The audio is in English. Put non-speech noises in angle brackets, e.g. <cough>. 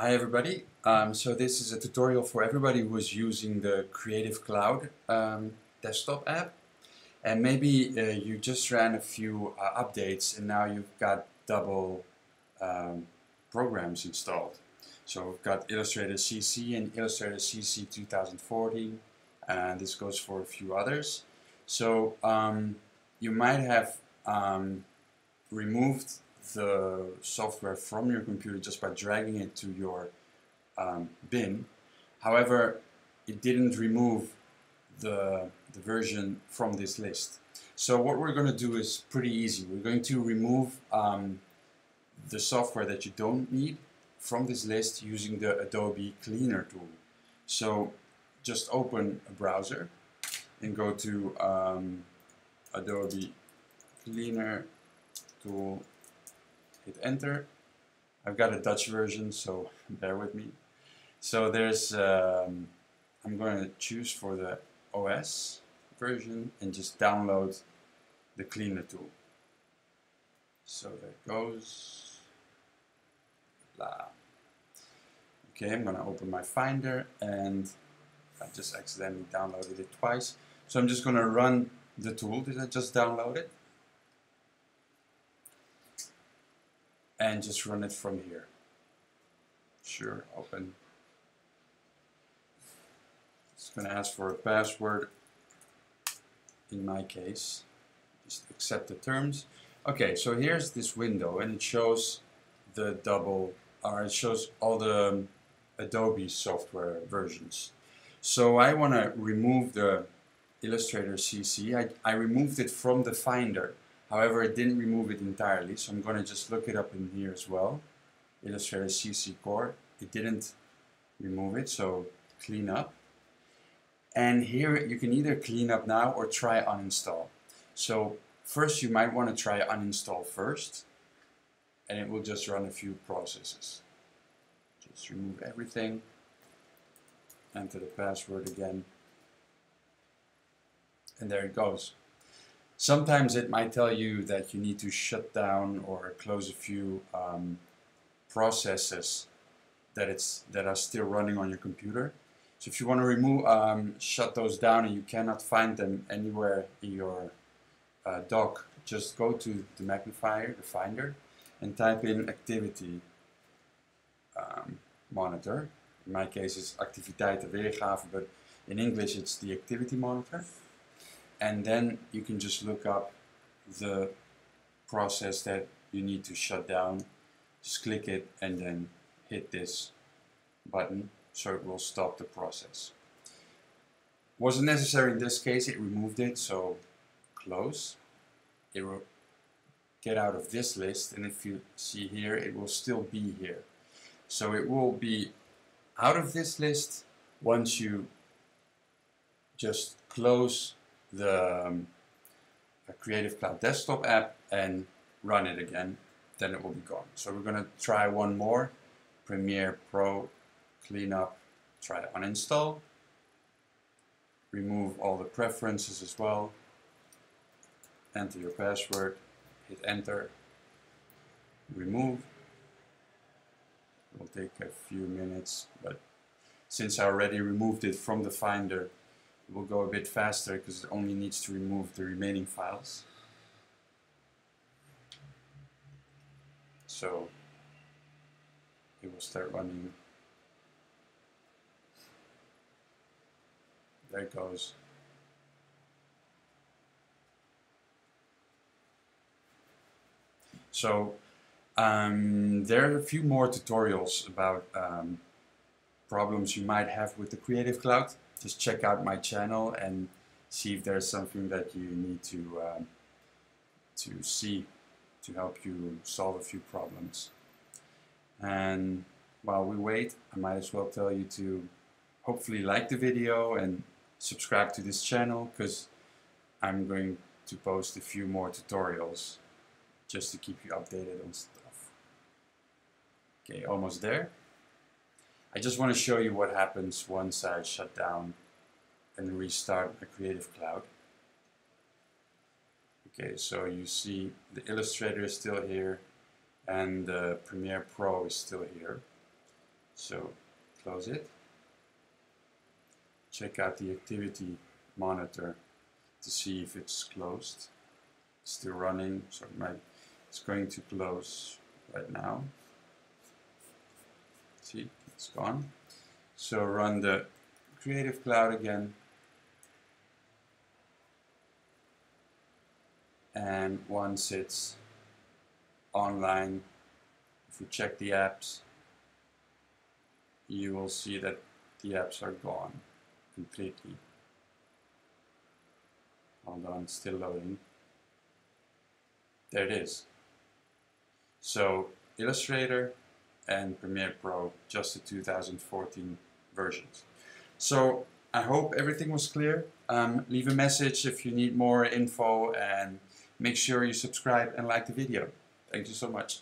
Hi everybody. Um, so this is a tutorial for everybody who is using the Creative Cloud um, desktop app. And maybe uh, you just ran a few uh, updates and now you've got double um, programs installed. So we've got Illustrator CC and Illustrator CC 2014 and this goes for a few others. So um, you might have um, removed the software from your computer just by dragging it to your um, bin. However, it didn't remove the, the version from this list. So what we're going to do is pretty easy. We're going to remove um, the software that you don't need from this list using the Adobe Cleaner tool. So just open a browser and go to um, Adobe Cleaner tool hit enter. I've got a Dutch version, so <laughs> bear with me. So there's, um, I'm going to choose for the OS version and just download the cleaner tool. So there it goes. Blah. Okay, I'm going to open my Finder and I just accidentally downloaded it twice. So I'm just going to run the tool that I just downloaded. And just run it from here. Sure, open. It's going to ask for a password in my case. Just accept the terms. Okay, so here's this window and it shows the double, or it shows all the um, Adobe software versions. So I want to remove the Illustrator CC. I, I removed it from the Finder However, it didn't remove it entirely, so I'm going to just look it up in here as well. Illustrator CC Core. It didn't remove it, so clean up. And here you can either clean up now or try uninstall. So first you might want to try uninstall first, and it will just run a few processes. Just remove everything, enter the password again, and there it goes. Sometimes it might tell you that you need to shut down or close a few um, processes that it's that are still running on your computer. So if you want to remove, um, shut those down and you cannot find them anywhere in your uh, dock, just go to the magnifier, the finder, and type in activity um, monitor. In my case it's activiteiten weergave, but in English it's the activity monitor and then you can just look up the process that you need to shut down. Just click it and then hit this button so it will stop the process. Wasn't necessary in this case it removed it so close. It will get out of this list and if you see here it will still be here. So it will be out of this list once you just close the um, Creative Cloud desktop app and run it again, then it will be gone. So we're going to try one more. Premiere Pro, clean up, try to uninstall. Remove all the preferences as well. Enter your password, hit enter, remove. It will take a few minutes, but since I already removed it from the Finder, it will go a bit faster because it only needs to remove the remaining files. So it will start running. There it goes. So um, there are a few more tutorials about um, problems you might have with the Creative Cloud just check out my channel and see if there's something that you need to um, to see to help you solve a few problems. And while we wait, I might as well tell you to hopefully like the video and subscribe to this channel because I'm going to post a few more tutorials just to keep you updated on stuff. Okay, almost there. I just want to show you what happens once I shut down and restart the Creative Cloud. Okay, so you see the Illustrator is still here and the Premiere Pro is still here. So close it. Check out the activity monitor to see if it's closed. It's still running, so it might, it's going to close right now. See, it's gone. So run the Creative Cloud again. And once it's online, if we check the apps, you will see that the apps are gone completely. Hold on, still loading. There it is. So Illustrator and Premiere Pro, just the 2014 versions. So I hope everything was clear. Um, leave a message if you need more info and make sure you subscribe and like the video. Thank you so much.